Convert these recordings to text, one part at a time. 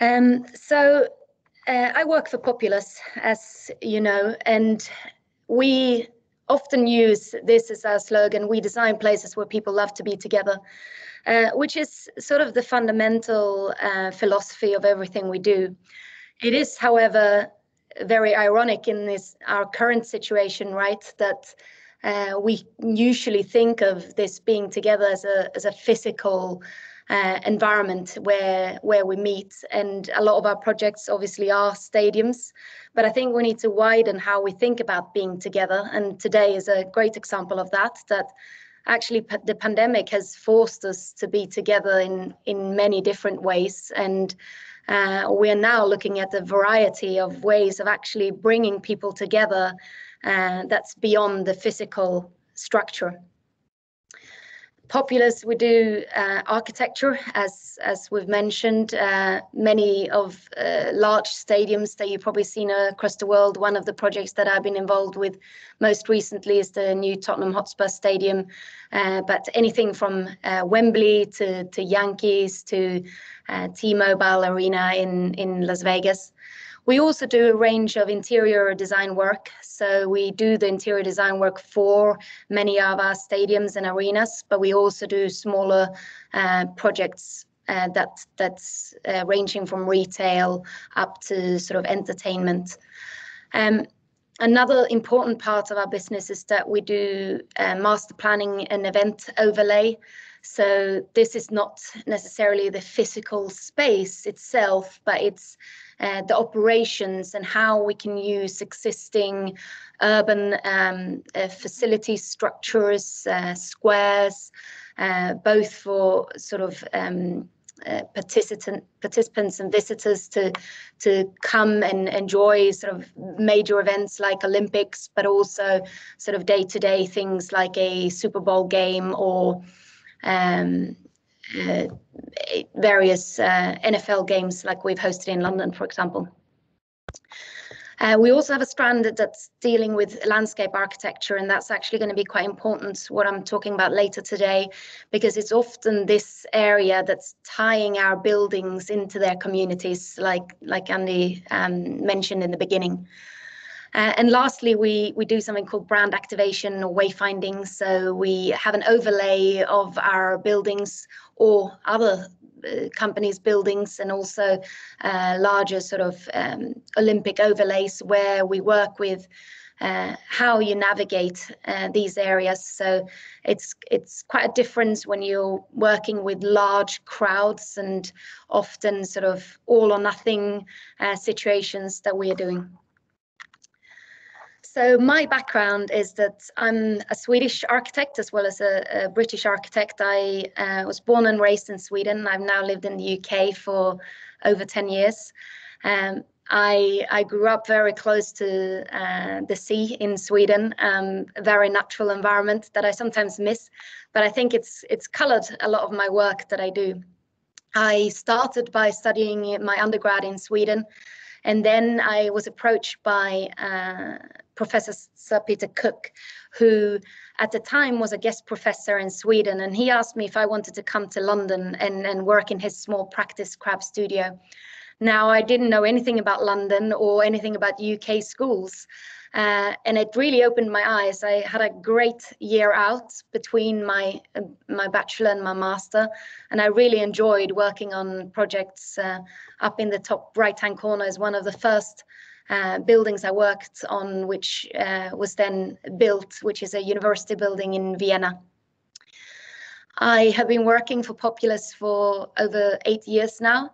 Um, so uh, I work for Populous, as you know, and we often use this as our slogan we design places where people love to be together, uh, which is sort of the fundamental uh, philosophy of everything we do. It is, however, very ironic in this our current situation, right? That uh, we usually think of this being together as a as a physical uh, environment where where we meet. And a lot of our projects obviously are stadiums, but I think we need to widen how we think about being together. And today is a great example of that. That actually the pandemic has forced us to be together in in many different ways and. Uh, we are now looking at a variety of ways of actually bringing people together uh, that's beyond the physical structure. Populous, we do uh, architecture, as as we've mentioned. Uh, many of uh, large stadiums that you've probably seen across the world. One of the projects that I've been involved with most recently is the new Tottenham Hotspur Stadium. Uh, but anything from uh, Wembley to to Yankees to uh, T-Mobile Arena in in Las Vegas. We also do a range of interior design work. So we do the interior design work for many of our stadiums and arenas, but we also do smaller uh, projects uh, that that's uh, ranging from retail up to sort of entertainment. Um, another important part of our business is that we do uh, master planning and event overlay. So this is not necessarily the physical space itself, but it's uh, the operations and how we can use existing urban um, uh, facility structures, uh, squares, uh, both for sort of um, uh, participant, participants and visitors to to come and enjoy sort of major events like Olympics, but also sort of day to day things like a Super Bowl game or um, uh, various uh, NFL games like we've hosted in London, for example. Uh, we also have a strand that's dealing with landscape architecture, and that's actually going to be quite important, what I'm talking about later today, because it's often this area that's tying our buildings into their communities, like, like Andy um, mentioned in the beginning. Uh, and lastly, we, we do something called brand activation or wayfinding. So we have an overlay of our buildings or other uh, companies' buildings and also uh, larger sort of um, Olympic overlays where we work with uh, how you navigate uh, these areas. So it's it's quite a difference when you're working with large crowds and often sort of all or nothing uh, situations that we are doing. So my background is that I'm a Swedish architect as well as a, a British architect. I uh, was born and raised in Sweden. I've now lived in the UK for over 10 years. Um, I, I grew up very close to uh, the sea in Sweden, um, a very natural environment that I sometimes miss, but I think it's it's colored a lot of my work that I do. I started by studying my undergrad in Sweden, and then I was approached by uh, Professor Sir Peter Cook, who at the time was a guest professor in Sweden. And he asked me if I wanted to come to London and, and work in his small practice crab studio. Now, I didn't know anything about London or anything about UK schools. Uh, and it really opened my eyes. I had a great year out between my uh, my bachelor and my master, and I really enjoyed working on projects. Uh, up in the top right hand corner is one of the first uh, buildings I worked on, which uh, was then built, which is a university building in Vienna. I have been working for Populous for over eight years now.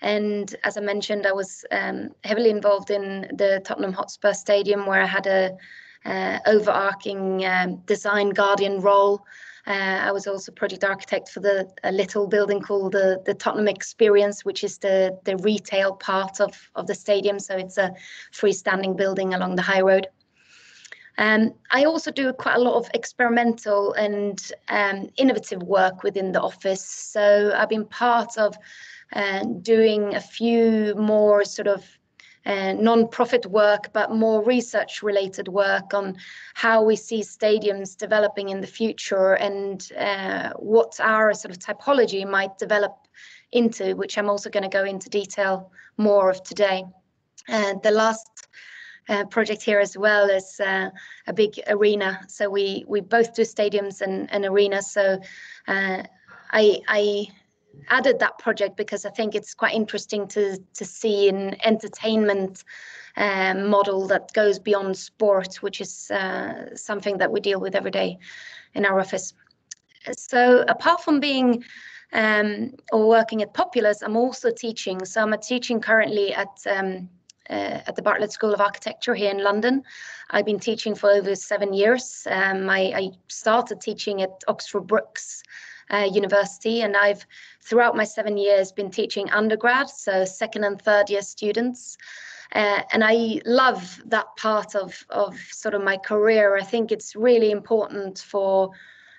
And as I mentioned, I was um, heavily involved in the Tottenham Hotspur Stadium, where I had a uh, overarching um, design guardian role uh, I was also project architect for the a little building called the the Tottenham Experience, which is the the retail part of of the stadium. So it's a freestanding building along the high road. Um, I also do quite a lot of experimental and um, innovative work within the office. So I've been part of doing a few more sort of uh, non-profit work, but more research-related work on how we see stadiums developing in the future and uh, what our sort of typology might develop into, which I'm also going to go into detail more of today. And the last uh, project here as well is uh, a big arena. So we we both do stadiums and, and arenas. So uh, I I added that project because I think it's quite interesting to to see an entertainment um, model that goes beyond sport, which is uh, something that we deal with every day in our office. So apart from being um, or working at Populous, I'm also teaching. So I'm teaching currently at um, uh, at the Bartlett School of Architecture here in London. I've been teaching for over seven years. Um, I, I, started teaching at Oxford Brookes uh, University, and I've throughout my seven years been teaching undergrad, so second and third year students. Uh, and I love that part of of sort of my career. I think it's really important for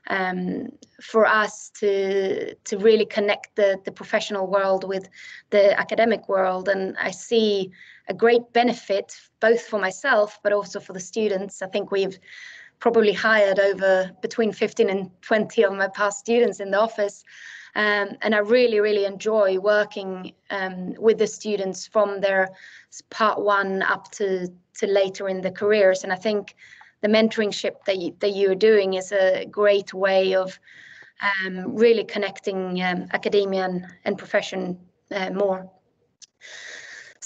um, for us to to really connect the the professional world with the academic world, and I see a great benefit both for myself but also for the students. I think we've probably hired over between 15 and 20 of my past students in the office. Um, and I really, really enjoy working um, with the students from their part one up to, to later in the careers. And I think the mentoringship that, you, that you're doing is a great way of um, really connecting um, academia and, and profession uh, more.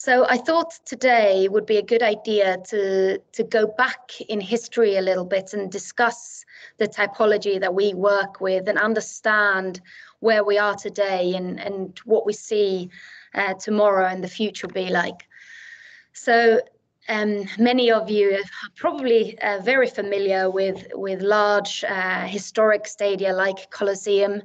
So I thought today would be a good idea to, to go back in history a little bit and discuss the typology that we work with and understand where we are today and, and what we see uh, tomorrow and the future be like. So um, many of you are probably uh, very familiar with, with large uh, historic stadia like Colosseum.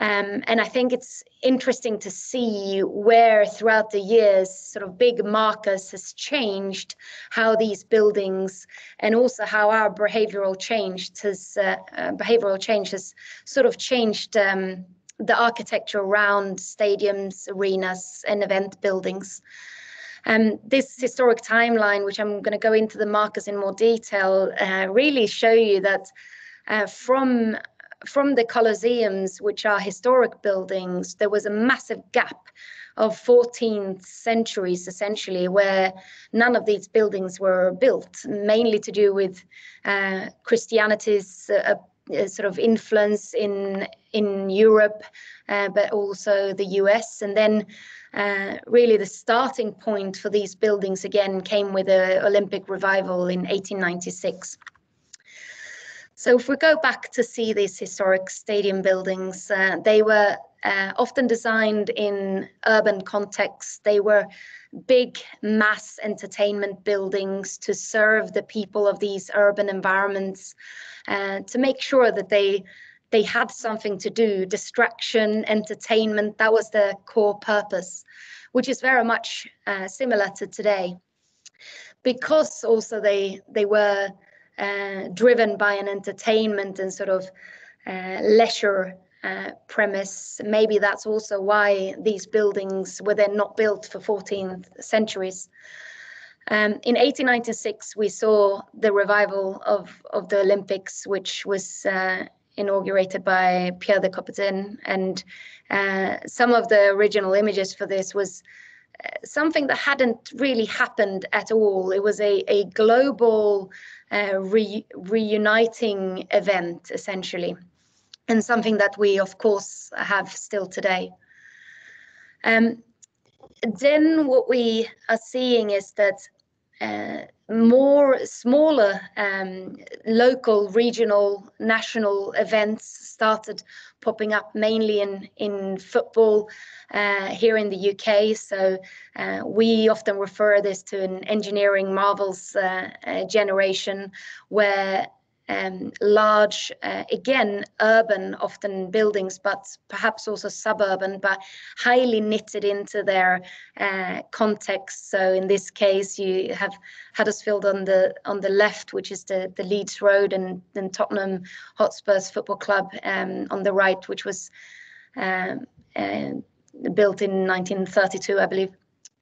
Um, and I think it's interesting to see where throughout the years sort of big markers has changed how these buildings and also how our behavioral change has uh, uh, behavioral change has sort of changed um, the architecture around stadiums, arenas, and event buildings. Um, this historic timeline, which I'm going to go into the markers in more detail, uh, really show you that uh, from from the Colosseums, which are historic buildings, there was a massive gap of 14th centuries essentially where none of these buildings were built mainly to do with uh, christianity's uh, uh, sort of influence in in europe uh, but also the us and then uh, really the starting point for these buildings again came with the olympic revival in 1896 so if we go back to see these historic stadium buildings, uh, they were uh, often designed in urban contexts. They were big mass entertainment buildings to serve the people of these urban environments, uh, to make sure that they they had something to do, distraction, entertainment. That was the core purpose, which is very much uh, similar to today. Because also they they were uh, driven by an entertainment and sort of uh, leisure uh, premise. Maybe that's also why these buildings were then not built for 14th centuries. Um, in 1896, we saw the revival of, of the Olympics, which was uh, inaugurated by Pierre de Coubertin. And uh, some of the original images for this was uh, something that hadn't really happened at all. It was a, a global re reuniting event, essentially, and something that we, of course, have still today. Um, then what we are seeing is that uh, more smaller um, local, regional, national events started popping up mainly in in football uh, here in the UK. So uh, we often refer this to an engineering marvels uh, uh, generation, where um, large, uh, again, urban often buildings, but perhaps also suburban, but highly knitted into their uh, context. So in this case, you have Huddersfield on the on the left, which is the, the Leeds Road, and then Tottenham Hotspurs Football Club um, on the right, which was um, uh, built in 1932, I believe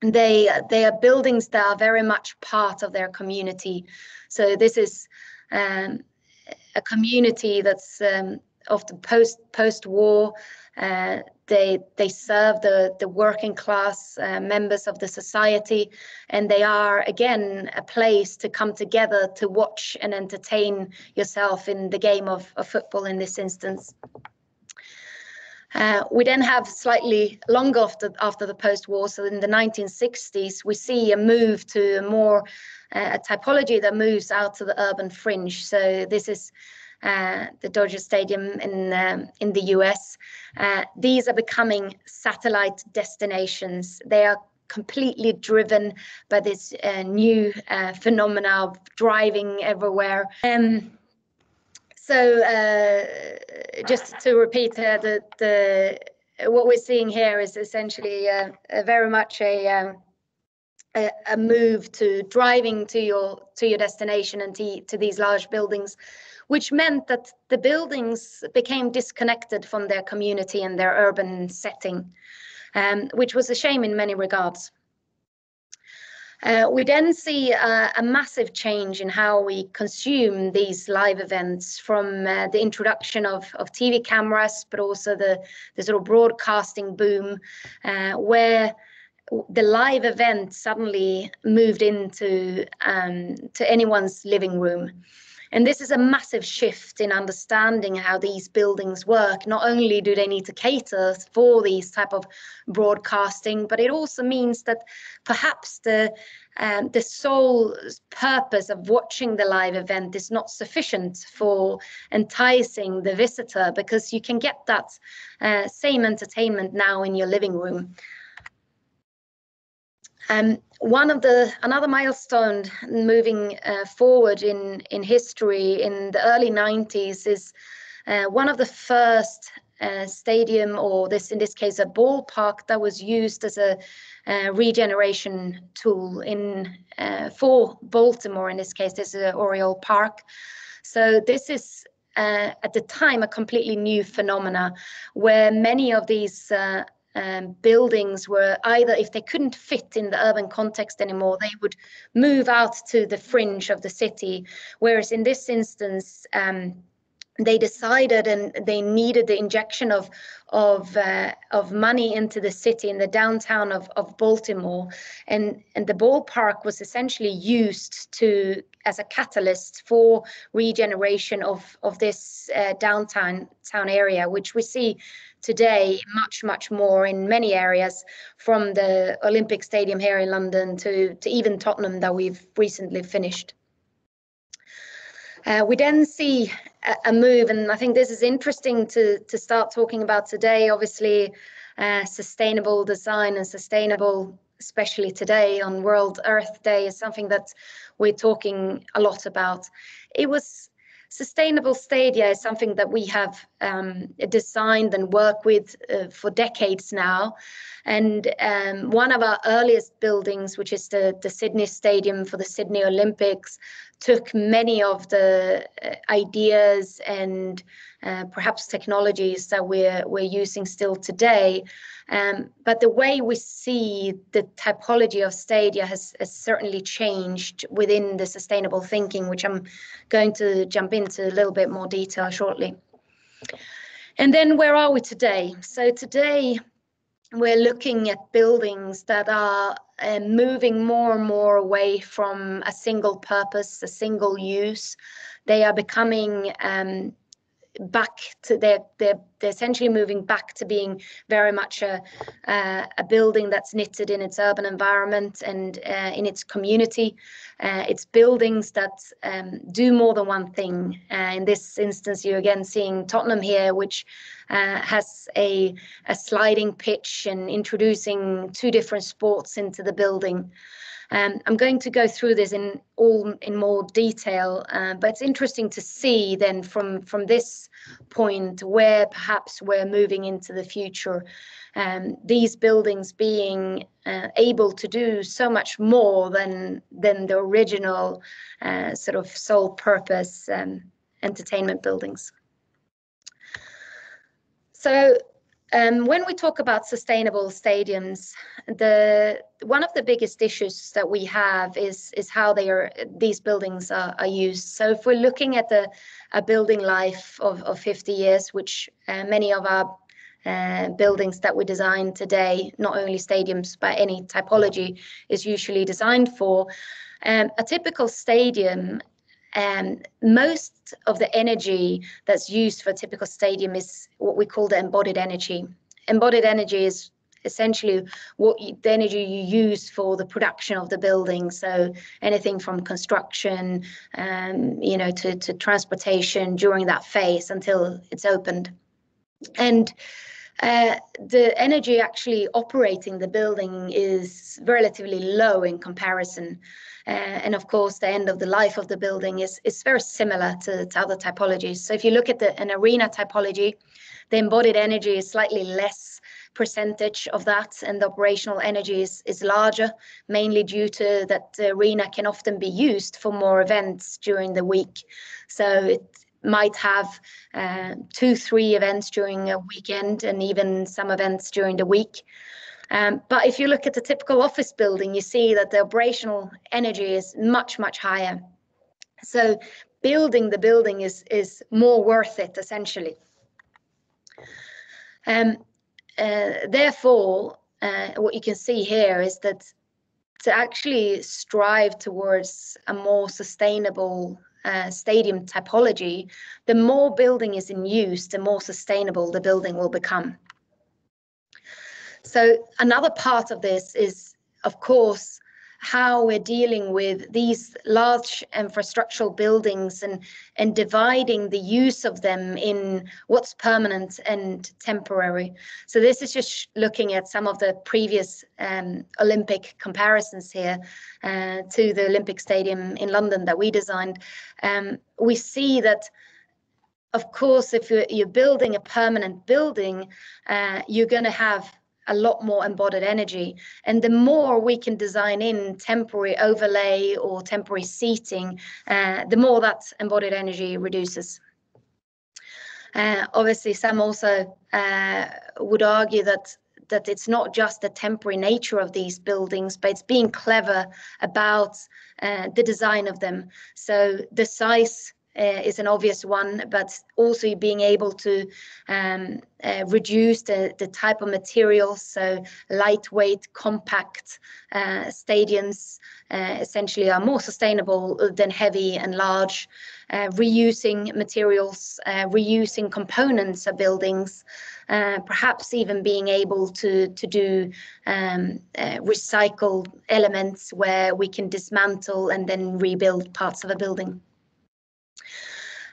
they they are buildings that are very much part of their community. So this is um, a community that's um, often post post war. Uh, they they serve the the working class uh, members of the society and they are again a place to come together to watch and entertain yourself in the game of, of football in this instance uh, we then have slightly longer after, after the post-war, so in the 1960s, we see a move to a more uh, a typology that moves out to the urban fringe. So this is uh, the Dodger Stadium in um, in the US. Uh, these are becoming satellite destinations. They are completely driven by this uh, new phenomena of driving everywhere. Um, so uh, just to repeat, uh, the, the what we're seeing here is essentially uh, very much a, um, a, a move to driving to your to your destination and to, to these large buildings, which meant that the buildings became disconnected from their community and their urban setting, um, which was a shame in many regards. Uh, we then see uh, a massive change in how we consume these live events from uh, the introduction of, of TV cameras, but also the, the sort of broadcasting boom, uh, where the live event suddenly moved into um, to anyone's living room. And this is a massive shift in understanding how these buildings work. Not only do they need to cater for these type of broadcasting, but it also means that perhaps the um, the sole purpose of watching the live event is not sufficient for enticing the visitor because you can get that uh, same entertainment now in your living room. Um, one of the another milestone moving uh, forward in in history in the early 90s is uh, one of the first uh, stadium or this in this case a ballpark that was used as a regeneration tool in uh, for Baltimore in this case this is Oriole Park. So this is uh, at the time a completely new phenomena where many of these uh, um, buildings were either, if they couldn't fit in the urban context anymore, they would move out to the fringe of the city. Whereas in this instance, um, they decided and they needed the injection of of uh, of money into the city in the downtown of, of Baltimore. And and the ballpark was essentially used to as a catalyst for regeneration of of this uh, downtown town area which we see today much much more in many areas from the Olympic Stadium here in London to to even Tottenham that we've recently finished uh, we then see a, a, move, and I think this is interesting to, to start talking about today. Obviously, uh, sustainable design and sustainable, especially today on World Earth Day, is something that we're talking a lot about. It was sustainable stadia is something that we have um, designed and worked with uh, for decades now. And um, one of our earliest buildings, which is the, the Sydney Stadium for the Sydney Olympics, took many of the uh, ideas and uh, perhaps technologies that we're we're using still today. Um, but the way we see the typology of stadia has, has certainly changed within the sustainable thinking, which I'm going to jump into a little bit more detail shortly. And then where are we today? So today we're looking at buildings that are uh, moving more and more away from a single purpose, a single use. They are becoming um, back to they're, they're, they're essentially moving back to being very much a, uh, a building that's knitted in its urban environment and uh, in its community. Uh, it's buildings that um, do more than one thing. Uh, in this instance, you're again seeing Tottenham here, which uh, has a, a sliding pitch and introducing two different sports into the building. Um, I'm going to go through this in all in more detail, uh, but it's interesting to see then from from this point where perhaps we're moving into the future. Um, these buildings being uh, able to do so much more than than the original uh, sort of sole purpose um, entertainment buildings. So um, when we talk about sustainable stadiums, the one of the biggest issues that we have is is how they are these buildings are, are used. So if we're looking at the a building life of, of 50 years, which uh, many of our uh, buildings that we design today, not only stadiums, but any typology is usually designed for. Um, a typical stadium um, most of the energy that's used for a typical stadium is what we call the embodied energy. Embodied energy is essentially what you, the energy you use for the production of the building. So anything from construction, um, you know, to, to transportation during that phase until it's opened. And uh, the energy actually operating the building is relatively low in comparison. Uh, and of course, the end of the life of the building is, is very similar to, to other typologies. So if you look at the, an arena typology, the embodied energy is slightly less percentage of that and the operational energy is, is larger, mainly due to that the arena can often be used for more events during the week. So it might have uh, two, three events during a weekend and even some events during the week. Um, but if you look at the typical office building, you see that the operational energy is much, much higher. So building the building is, is more worth it, essentially. Um, uh, therefore, uh, what you can see here is that to actually strive towards a more sustainable uh, stadium typology, the more building is in use, the more sustainable the building will become. So another part of this is, of course, how we're dealing with these large infrastructural buildings and, and dividing the use of them in what's permanent and temporary. So this is just looking at some of the previous um, Olympic comparisons here uh, to the Olympic Stadium in London that we designed. Um, we see that of course, if you're, you're building a permanent building, uh, you're going to have a lot more embodied energy. And the more we can design in temporary overlay or temporary seating, uh, the more that embodied energy reduces. Uh, obviously, some also uh, would argue that that it's not just the temporary nature of these buildings, but it's being clever about uh, the design of them. So the size uh, is an obvious one, but also being able to um, uh, reduce the, the type of materials, so lightweight, compact uh, stadiums uh, essentially are more sustainable than heavy and large. Uh, reusing materials, uh, reusing components of buildings, perhaps even being able to, to do um, recycled elements where we can dismantle and then rebuild parts of a building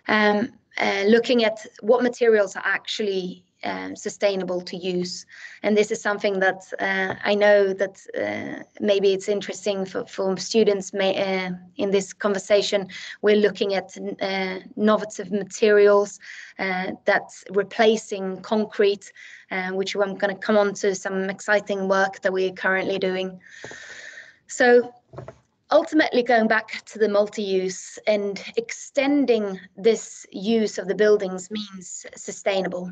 um, uh, looking at what materials are actually um, sustainable to use. And this is something that uh, I know that uh, maybe it's interesting for, for students may, uh, in this conversation. We're looking at uh, innovative materials uh, that's replacing concrete, uh, which I'm going to come on to some exciting work that we're currently doing. So ultimately going back to the multi-use and extending this use of the buildings means sustainable.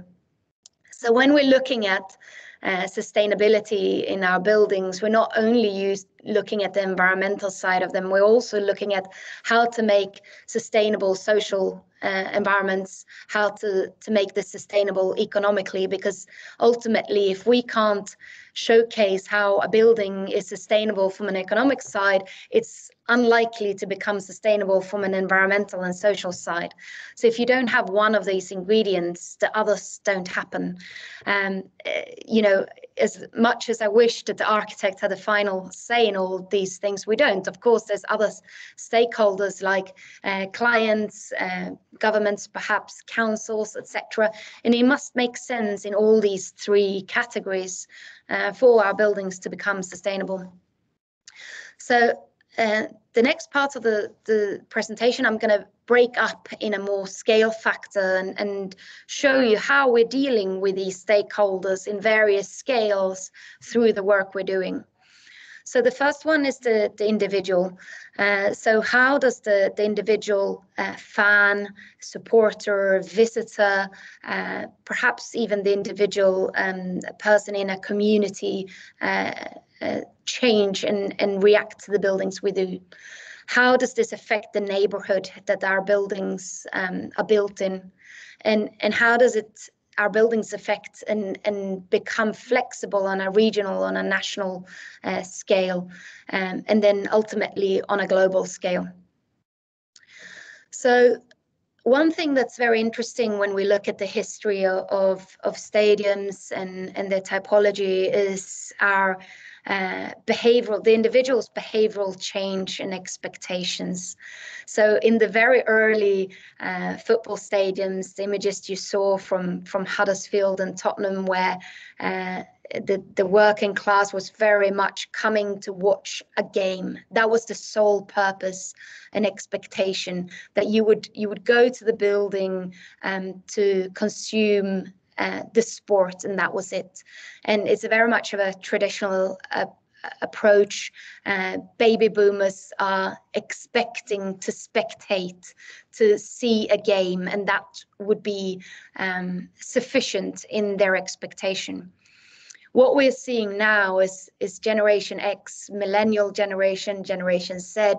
So when we're looking at uh, sustainability in our buildings, we're not only use, looking at the environmental side of them, we're also looking at how to make sustainable social uh, environments, how to, to make this sustainable economically, because ultimately, if we can't showcase how a building is sustainable from an economic side, it's unlikely to become sustainable from an environmental and social side. So if you don't have one of these ingredients, the others don't happen. Um, eh, you know, as much as I wish that the architect had a final say in all these things, we don't. Of course, there's other stakeholders like uh, clients, uh, governments, perhaps councils, etc. And it must make sense in all these three categories uh, for our buildings to become sustainable. So uh, the next part of the, the presentation, I'm going to break up in a more scale factor and, and show you how we're dealing with these stakeholders in various scales through the work we're doing. So the first one is the, the individual. Uh, so how does the, the individual uh, fan, supporter, visitor, uh, perhaps even the individual um, person in a community uh, uh, change and, and react to the buildings we do? How does this affect the neighborhood that our buildings um, are built in? And, and how does it our buildings affect and, and become flexible on a regional, on a national uh, scale, um, and then ultimately on a global scale. So one thing that's very interesting when we look at the history of, of, of stadiums and, and their typology is our uh, behavioral, the individual's behavioral change and expectations. So in the very early uh, football stadiums, the images you saw from, from Huddersfield and Tottenham where uh, the, the working class was very much coming to watch a game. That was the sole purpose and expectation that you would you would go to the building um, to consume uh, the sport, and that was it. And it's a very much of a traditional uh, approach. Uh, baby boomers are expecting to spectate, to see a game, and that would be um, sufficient in their expectation what we're seeing now is is generation x millennial generation generation z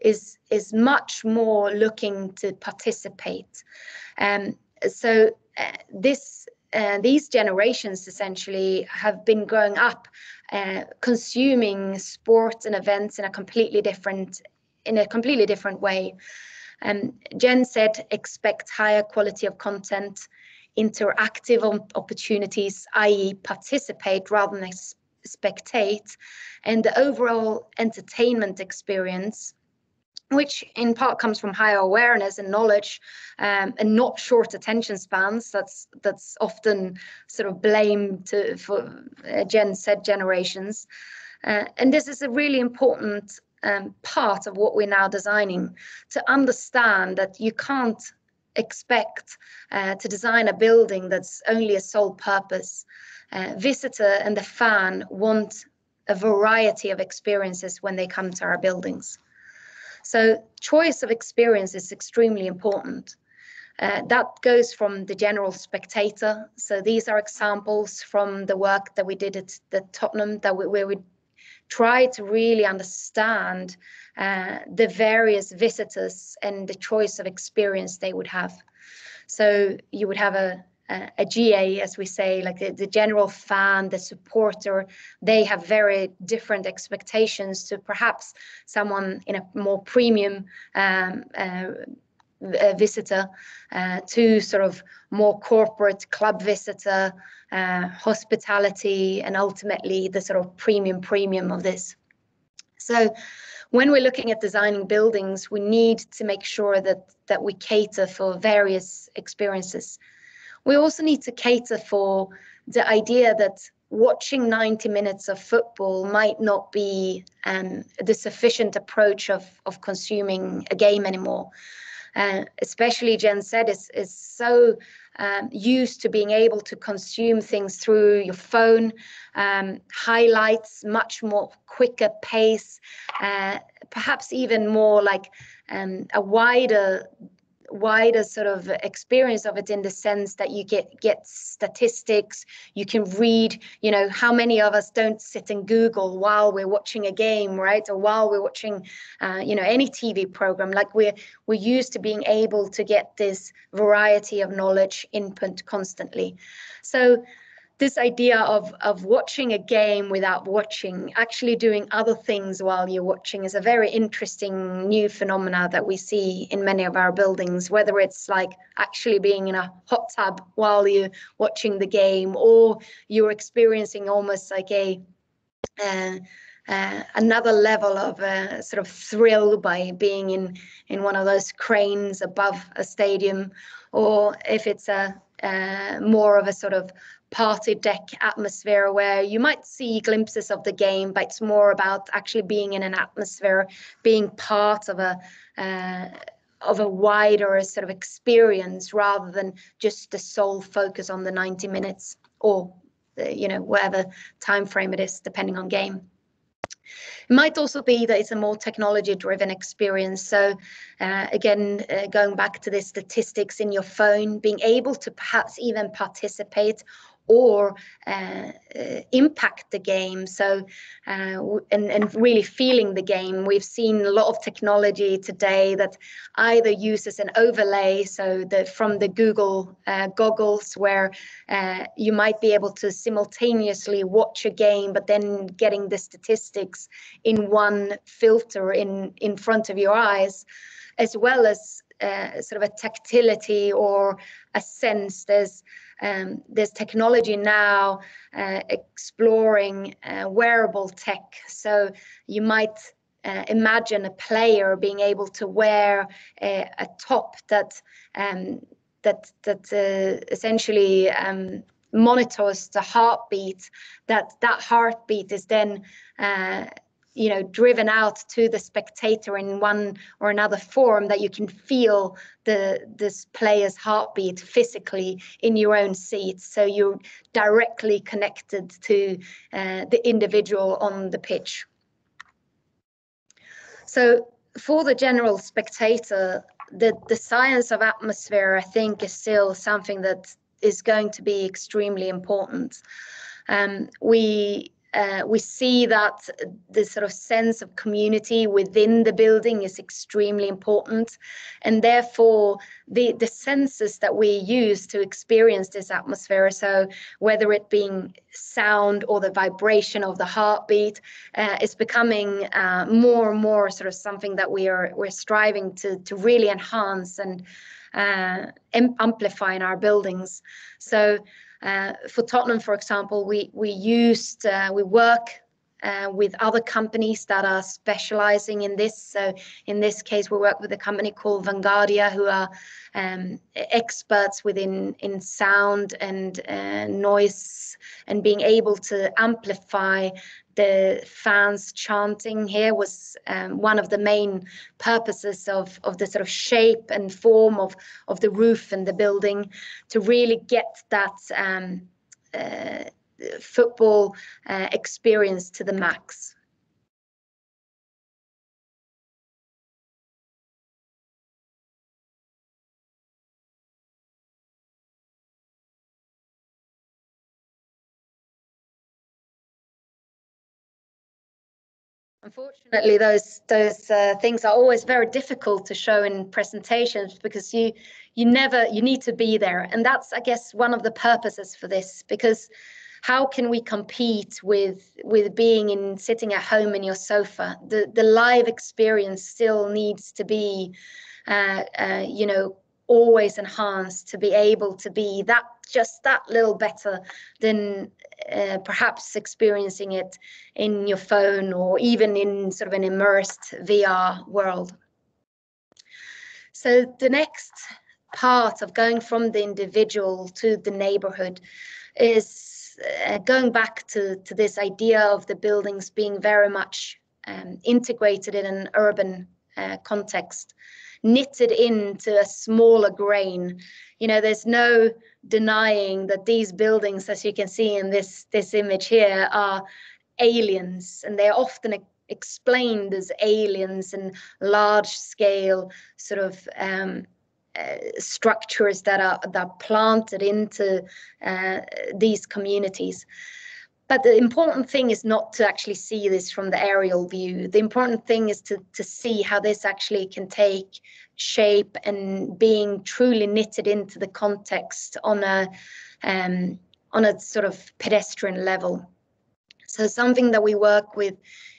is is much more looking to participate um, so this uh, these generations essentially have been growing up uh, consuming sports and events in a completely different in a completely different way um, Gen Z expect higher quality of content interactive opportunities, i.e., participate rather than spectate, and the overall entertainment experience which in part comes from higher awareness and knowledge um, and not short attention spans that's that's often sort of blamed to, for uh, gen z generations uh, and this is a really important um, part of what we're now designing to understand that you can't expect uh, to design a building that's only a sole purpose. Uh, visitor and the fan want a variety of experiences when they come to our buildings. So choice of experience is extremely important. Uh, that goes from the general spectator. So these are examples from the work that we did at the Tottenham, that we, where we try to really understand uh, the various visitors and the choice of experience they would have. So you would have a, a, a GA, as we say, like the, the, general fan, the supporter, they have very different expectations to perhaps someone in a more premium um, uh, visitor uh, to sort of more corporate club visitor, uh, hospitality, and ultimately the sort of premium premium of this. So when we're looking at designing buildings, we need to make sure that, that we cater for various experiences. We also need to cater for the idea that watching 90 minutes of football might not be um, the sufficient approach of, of consuming a game anymore. Uh, especially Gen Z is, is so um, used to being able to consume things through your phone, um, highlights, much more quicker pace, uh, perhaps even more like um, a wider wider sort of experience of it in the sense that you get get statistics you can read you know how many of us don't sit and google while we're watching a game right? Or while we're watching uh, you know any tv program. Like we're we're used to being able to get this variety of knowledge input constantly. So this idea of of watching a game without watching actually doing other things while you're watching is a very interesting new phenomena that we see in many of our buildings whether it's like actually being in a hot tub while you're watching the game or you're experiencing almost like a uh, uh, another level of uh, sort of thrill by being in in one of those cranes above a stadium, or if it's a uh, more of a sort of party deck atmosphere where you might see glimpses of the game, but it's more about actually being in an atmosphere, being part of a uh, of a wider sort of experience rather than just the sole focus on the 90 minutes or the, you know whatever time frame it is depending on game. It might also be that it's a more technology driven experience. So, uh, again, uh, going back to the statistics in your phone, being able to perhaps even participate or uh, uh, impact the game. So, uh, and, and really feeling the game. We've seen a lot of technology today that either uses an overlay, so the from the Google uh, goggles, where you might be able to simultaneously watch a game, but then getting the statistics in one filter in in front of your eyes, as well as uh, sort of a tactility or a sense. There's um, there's technology now uh, exploring uh, wearable tech. So you might uh, imagine a player being able to wear a, a top that um, that that uh, essentially um, monitors the heartbeat. That that heartbeat is then uh, you know driven out to the spectator in one or another form that you can feel the this player's heartbeat physically in your own seat. So you're directly connected to uh, the individual on the pitch. So for the general spectator the the science of atmosphere i think is still something that is going to be extremely important. Um, we uh, we see that the sort of sense of community within the building is extremely important. And therefore, the, the senses that we use to experience this atmosphere, so whether it being sound or the vibration of the heartbeat, uh, is becoming uh, more and more sort of something that we are we're striving to, to really enhance and uh, amplify in our buildings. So uh, for Tottenham, for example, we we used uh, we work uh, with other companies that are specializing in this. So in this case, we work with a company called Vanguardia, who are um, experts within in sound and uh, noise and being able to amplify the fans chanting here was um, one of the main purposes of, of the sort of shape and form of, of the roof and the building to really get that um, uh, football uh, experience to the max. Unfortunately, those those uh, things are always very difficult to show in presentations because you you never you need to be there, and that's I guess one of the purposes for this because how can we compete with with being in sitting at home in your sofa? The the live experience still needs to be, uh, uh, you know, always enhanced to be able to be that just that little better than uh, perhaps experiencing it in your phone or even in sort of an immersed VR world. So the next part of going from the individual to the neighborhood is uh, going back to, to this idea of the buildings being very much um, integrated in an urban uh, context, knitted into a smaller grain. You know, there's no denying that these buildings, as you can see in this, this image here, are aliens and they're often explained as aliens and large scale sort of um, uh, structures that are that are planted into uh, these communities. But the important thing is not to actually see this from the aerial view. The important thing is to, to see how this actually can take shape and being truly knitted into the context on a um, on a sort of pedestrian level. So something that we work with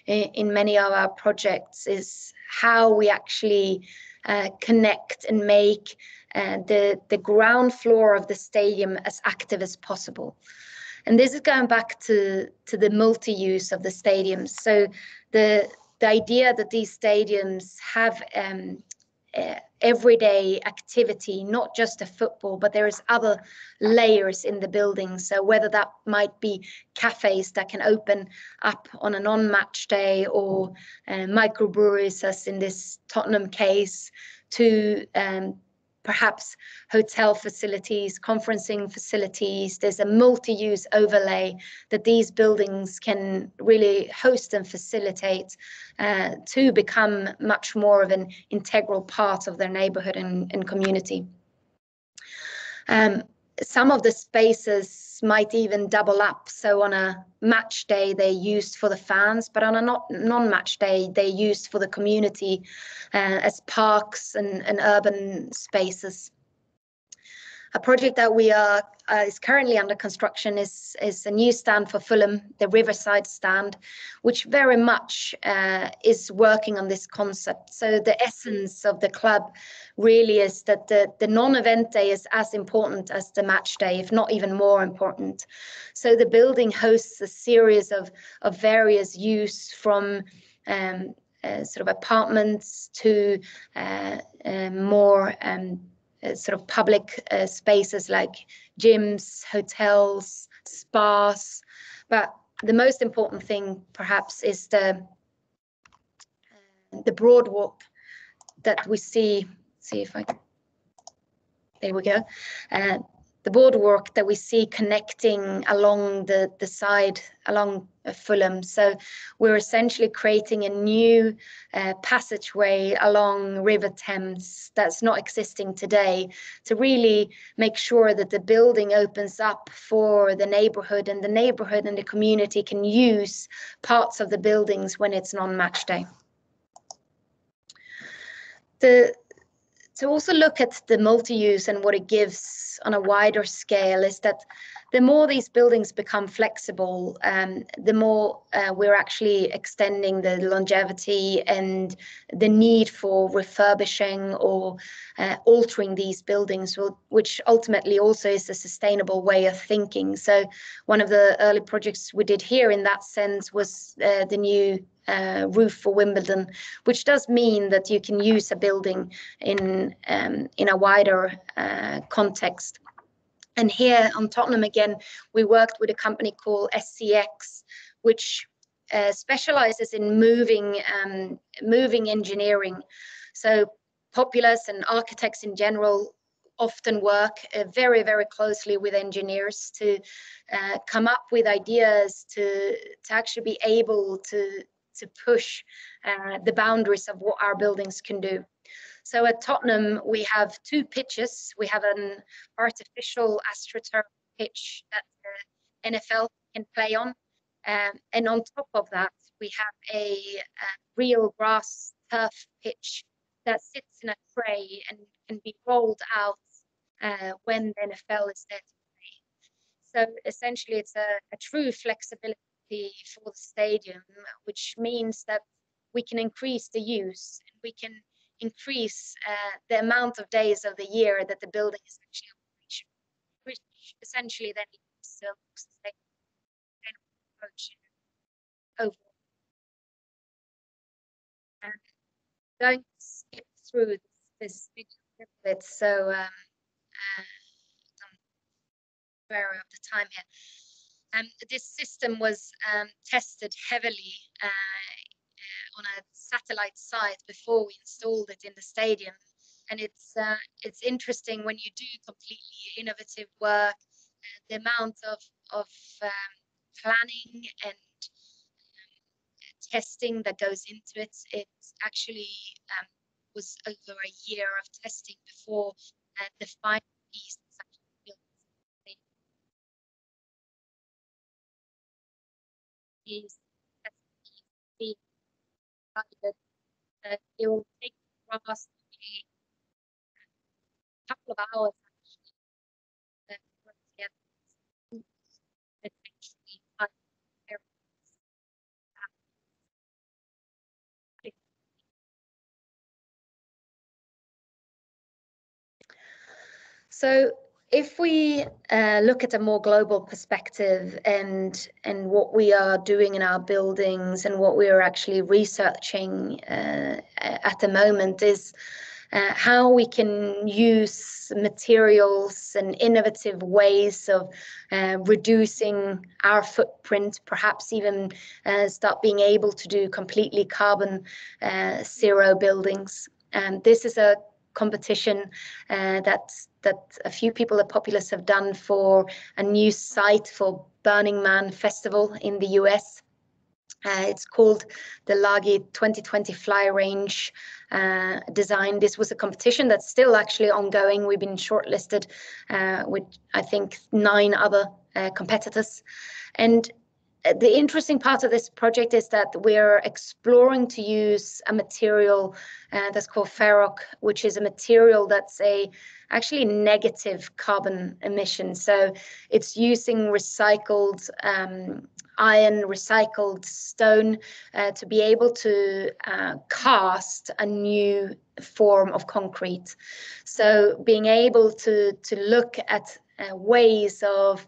in, many of our projects is how we actually uh, connect and make uh, the the ground floor of the stadium as active as possible. And this is going back to, to the multi-use of the stadiums. So the, the idea that these stadiums have um, uh, everyday activity, not just a football, but there is other layers in the building. So whether that might be cafes that can open up on a non-match day or uh, microbreweries, as in this Tottenham case, to um, perhaps hotel facilities, conferencing facilities. There's a multi-use overlay that these buildings can really host and facilitate uh, to become much more of an integral part of their neighborhood and, and community. Um, some of the spaces might even double up. So on a match day, they're used for the fans, but on a not non-match day, they're used for the community uh, as parks and, and urban spaces. A project that we are uh, is currently under construction is is a new stand for Fulham, the Riverside stand, which very much uh, is working on this concept. So the essence of the club really is that the the non-event day is as important as the match day, if not even more important. So the building hosts a series of of various use from um, uh, sort of apartments to uh, uh more um, sort of public uh, spaces like gyms, hotels, spas. But the most important thing, perhaps, is the uh, the broad walk that we see. See if I. There we go. Uh, the boardwalk that we see connecting along the, the side along Fulham. So we're essentially creating a new uh, passageway along River Thames that's not existing today to really make sure that the building opens up for the neighborhood and the neighborhood and the community can use parts of the buildings when it's non-match day. The, to also look at the multi-use and what it gives on a wider scale is that the more these buildings become flexible, um, the more uh, we're actually extending the longevity and the need for refurbishing or uh, altering these buildings, which ultimately also is a sustainable way of thinking. So one of the early projects we did here in that sense was uh, the new uh, roof for Wimbledon, which does mean that you can use a building in um, in a wider uh, context. And here on Tottenham again, we worked with a company called SCX, which uh, specializes in moving um, moving engineering. So Populous and architects in general often work uh, very very closely with engineers to uh, come up with ideas to to actually be able to to push uh, the boundaries of what our buildings can do. So at Tottenham, we have two pitches. We have an artificial astroturf pitch that the NFL can play on. Um, and on top of that, we have a, a, real grass turf pitch that sits in a tray and can be rolled out uh, when the NFL is there to play. So essentially, it's a, a true flexibility for the stadium, which means that we can increase the use and we can increase uh, the amount of days of the year that the building is actually operational, which essentially then leads to a approach overall. And going to skip through this, this bit, so um, uh, I'm aware of the time here. Um, this system was um, tested heavily uh, uh, on a satellite site before we installed it in the stadium. And it's uh, it's interesting when you do completely innovative work, uh, the amount of of um, planning and um, testing that goes into it. It actually um, was over a year of testing before uh, the final piece is. Uh, it will take us a couple of hours actually uh, to get So if we uh, look at a more global perspective and and what we are doing in our buildings and what we are actually researching uh, at the moment is uh, how we can use materials and innovative ways of uh, reducing our footprint, perhaps even uh, start being able to do completely carbon uh, zero buildings. And this is a competition uh, that that a few people at Populous have done for a new site for Burning Man Festival in the US. Uh, it's called the LAGI 2020 Fly Ranch uh, Design. This was a competition that's still actually ongoing. We've been shortlisted uh, with, I think, nine other uh, competitors. And the interesting part of this project is that we're exploring to use a material uh, that's called Ferrock, which is a material that's a actually negative carbon emission. So it's using recycled um, iron, recycled stone uh, to be able to uh, cast a new form of concrete. So being able to to look at uh, ways of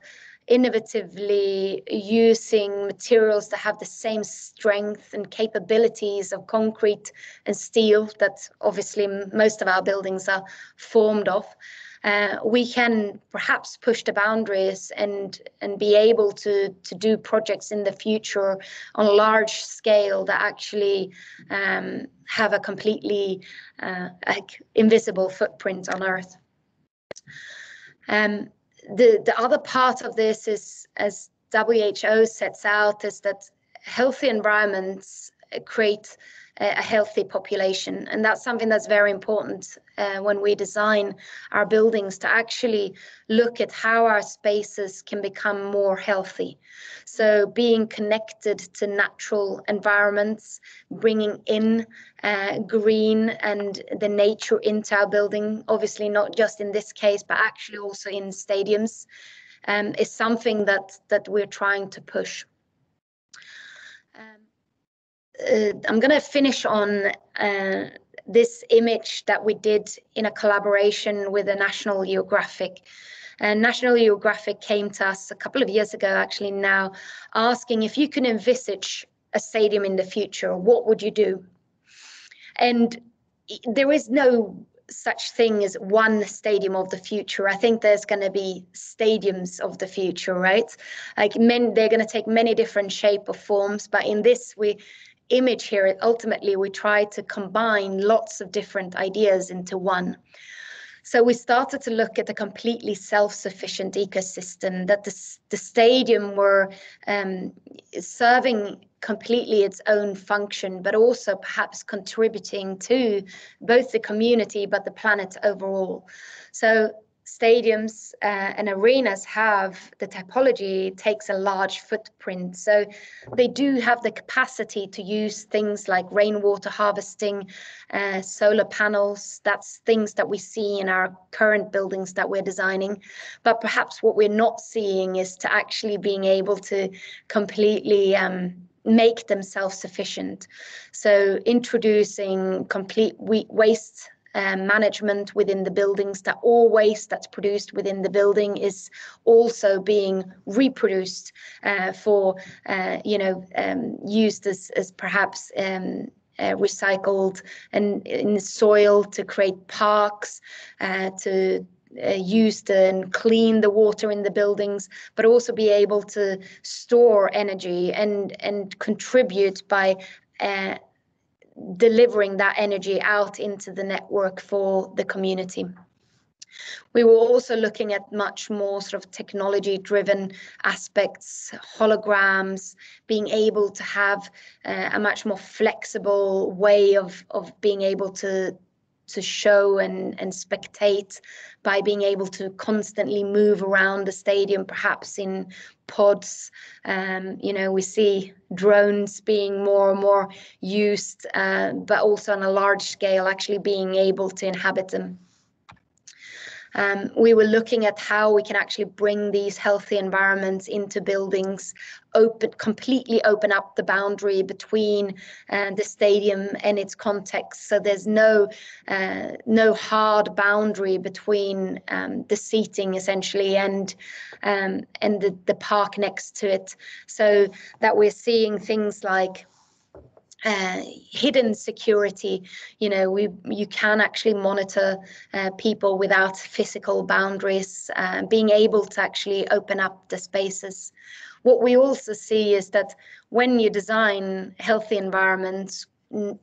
innovatively using materials that have the same strength and capabilities of concrete and steel that obviously most of our buildings are formed of. Uh, we can perhaps push the boundaries and and be able to to do projects in the future on a large scale that actually um, have a completely uh, like invisible footprint on Earth. Um, the, the other part of this is, as WHO sets out, is that healthy environments create a healthy population. And that's something that's very important uh, when we design our buildings to actually look at how our spaces can become more healthy. So, being connected to natural environments, bringing in uh, green and the nature into our building, obviously, not just in this case, but actually also in stadiums, um, is something that, that we're trying to push uh, I'm going to finish on uh, this image that we did in a collaboration with the National Geographic. And National Geographic came to us a couple of years ago, actually, now asking if you can envisage a stadium in the future, what would you do? And there is no such thing as one stadium of the future. I think there's going to be stadiums of the future, right? Like men, they're going to take many different shape or forms, but in this, we image here, ultimately we try to combine lots of different ideas into one. So we started to look at a completely self-sufficient ecosystem that the, the stadium were um, serving completely its own function, but also perhaps contributing to both the community but the planet overall. So stadiums uh, and arenas have the typology takes a large footprint. So they do have the capacity to use things like rainwater harvesting uh, solar panels. That's things that we see in our current buildings that we're designing. But perhaps what we're not seeing is to actually being able to completely um, make them self-sufficient so introducing complete waste um, management within the buildings, that all waste that's produced within the building is also being reproduced uh, for, uh, you know, um, used as, as perhaps um, uh, recycled and in the soil to create parks, uh, to uh, use and clean the water in the buildings, but also be able to store energy and and contribute by uh, delivering that energy out into the network for the community. We were also looking at much more sort of technology driven aspects, holograms, being able to have uh, a much more flexible way of, of being able to to show and, and spectate by being able to constantly move around the stadium, perhaps in pods. Um, you know, we see drones being more and more used, uh, but also on a large scale, actually being able to inhabit them. Um, we were looking at how we can actually bring these healthy environments into buildings, open completely open up the boundary between uh, the stadium and its context. So there's no uh, no hard boundary between um, the seating essentially and um, and the, the park next to it. So that we're seeing things like uh, hidden security. You know, we you can actually monitor uh, people without physical boundaries, uh, being able to actually open up the spaces. What we also see is that when you design healthy environments,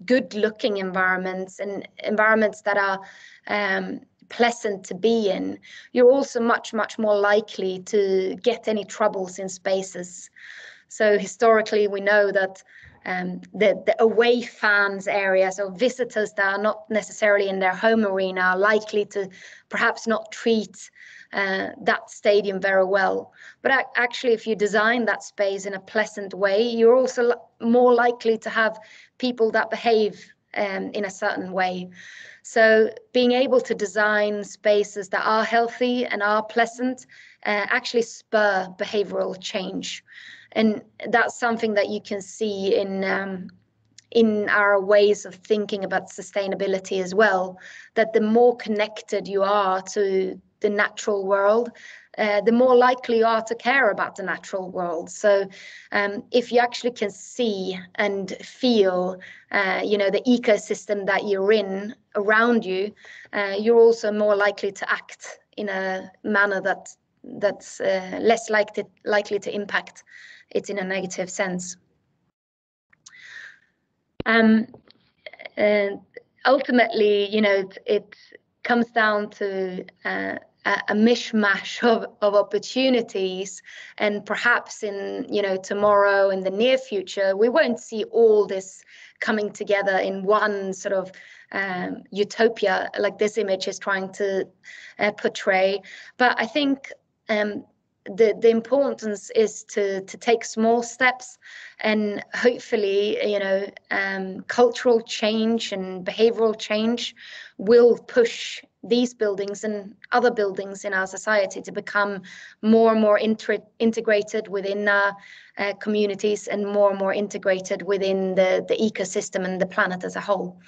good looking environments, and environments that are um, pleasant to be in, you're also much, much more likely to get any troubles in spaces. So historically, we know that um, the, the away fans area, so visitors that are not necessarily in their home arena are likely to perhaps not treat uh, that stadium very well. But actually, if you design that space in a pleasant way, you're also more likely to have people that behave um, in a certain way. So being able to design spaces that are healthy and are pleasant uh, actually spur behavioral change. And that's something that you can see in um, in our ways of thinking about sustainability as well. That the more connected you are to the natural world, uh, the more likely you are to care about the natural world. So, um, if you actually can see and feel, uh, you know, the ecosystem that you're in around you, uh, you're also more likely to act in a manner that that's uh, less likely likely to impact it in a negative sense. Um, and ultimately, you know, it, it comes down to uh, a, mishmash of, of opportunities and perhaps in you know tomorrow in the near future we won't see all this coming together in one sort of um, utopia like this image is trying to uh, portray but i think um, the the importance is to to take small steps and hopefully you know um, cultural change and behavioral change will push these buildings and other buildings in our society to become more and more integrated within our uh, communities and more and more integrated within the, the ecosystem and the planet as a whole.